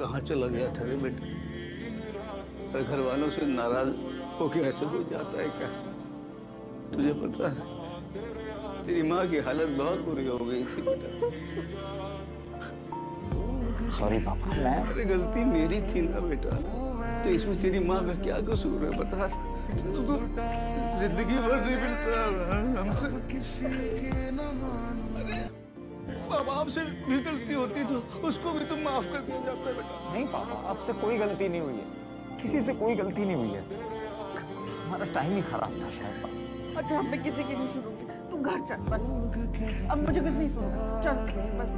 कहाँ चला गया था रे बेटा? और घर वालों से नाराज़ होके ऐसे हो जाता है क्या? तुझे पता है तेरी माँ की हालत बहुत बुरी हो गई थी बेटा। सॉरी पापा मैं अरे गलती मेरी थी ना बेटा। तो इसमें तेरी माँ का क्या कसूर है बता। तो ज़िंदगी भर नहीं मिलता। हमसे अरे माँ बाप से भी गलती होती तो उसको भी तुम माफ़ कर दिया जाता बेटा। नहीं पापा आपसे कोई गलती नहीं हुई है। किसी से कोई गलती नहीं हुई है। हमारा टाइम ही खराब था शायद पापा अच्छा अब मैं किसी की नहीं सुनूँगी। तू घर चल बस। अब मुझे कुछ नहीं सुनना चल बस।